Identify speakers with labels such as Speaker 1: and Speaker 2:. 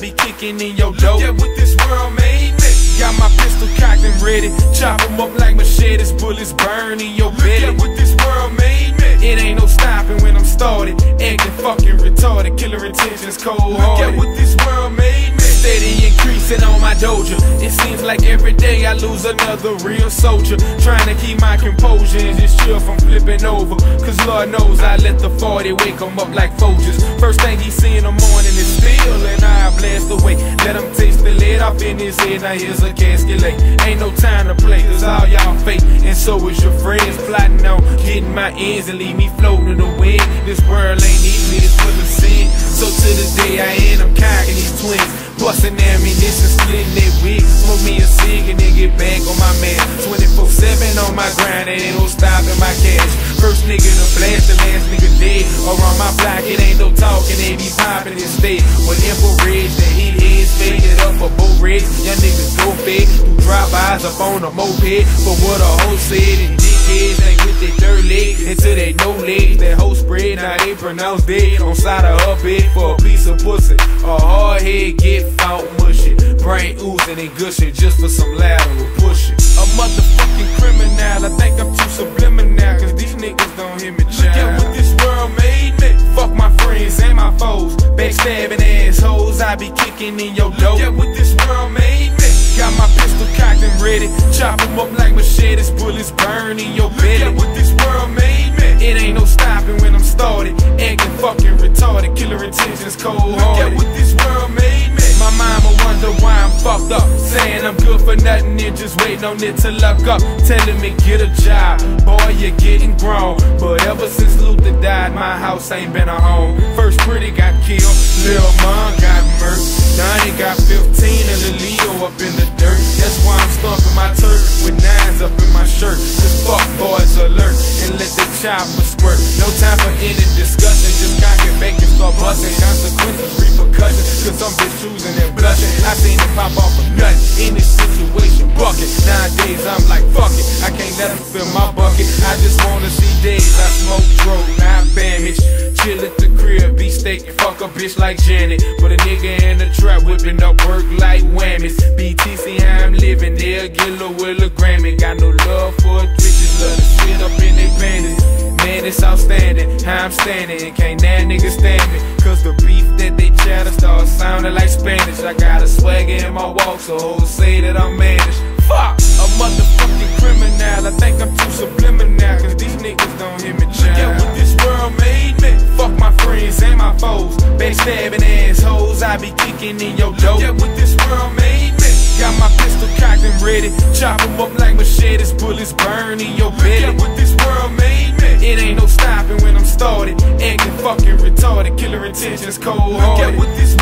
Speaker 1: Be kicking in your door. Yeah, what this world made me. Got my pistol cocked and ready. Chop 'em up like machetes, bullets burn in your belly. Yeah, what this world made me. It ain't no stopping when I'm started. Acting fucking retarded, killer intentions, cold hearted. Yeah, what this world my doja. It seems like every day I lose another real soldier. Trying to keep my composure and just chill from flipping over. Cause Lord knows I let the 40 wake 'em up like Folgers. First thing he see in the morning is steel, and I blast away. Let him taste the lead off in his head. Now here's a casket lay. Ain't no time to play, cause all y'all fake. And so is your friends plotting on getting my ends and leave me floating wind. This world ain't easy, it's full of sin. So to this day I end, I'm cocking these twins. Bustin' ammunition, splitting their wigs. Smoke me a cig and then get back on my man. 24-7 on my grind, and ain't no stopping my cash. First nigga to blast, the last nigga dead. Or on my block, it ain't no talking, they be popping instead. With infrared, the heat heads faded up for both reds. Young niggas go fed, who drive-bys up on a moped. For what a hoe said, and dickheads ain't with their dirt legs. Until they no legs, that hoe spread, now they pronounce dead. On side of her bed for a piece of pussy. A hard head get found mushy. Brain oozing and gushing just for some lateral pushing. A motherfucking criminal, I think I'm too subliminal. Cause these niggas don't hear me child. Look at what this world made me. Fuck my friends and my foes. Backstabbing assholes, I be kicking in your door. Look at what this world made me. Got my pistol cocked and ready. Chop 'em up like machetes, bullets burn in your belly. Look at what this world made me. It ain't no stopping when I'm started. Acting fucking retarded, killer intentions, cold hearted. For nothing and just waiting on it to luck up. Telling me get a job, boy you're getting grown. But ever since Luther died, my house ain't been a home. First pretty got killed, Lil Mom got murked. Donnie got 15 and Lil Leo up in the dirt. That's why I'm stomping my turf with nines up in my shirt. Just fuck boys alert and let the chopper squirt. No time for any discussion, just cock it back and start busting. Consequences, repercussions, cause I'm just choosing and blushing. I seen it pop off of nothing in this Nowadays I'm like, fuck it, I can't let them fill my bucket. I just wanna see days I smoke dro, not damage. Chill at the crib, be steak fuck a bitch like Janet. Put a nigga in the trap, whipping up work like whammies. BTC, how I'm living, they'll get a will Grammy. Got no love for bitches, love to sit up in their panties. Man, it's outstanding, how I'm standing, and can't that nigga stand me. Cause the beef that they chatter starts sounding like Spanish. I got a swagger in my walk, so hoes say that I'm managed. Fuck! A motherfucking criminal, I think I'm too subliminal, cause these niggas don't hear me child. Yeah, what this world made me. Fuck my friends and my foes. Backstabbing assholes, I be kicking in your door. Yeah, what this world made me. Got my pistol cocked and ready. Chop 'em up like machetes, bullets burn in your belly. Yeah, what this world made me. It ain't no stopping when I'm started. Acting fucking retarded, killer intentions, cold hearted. Look at what this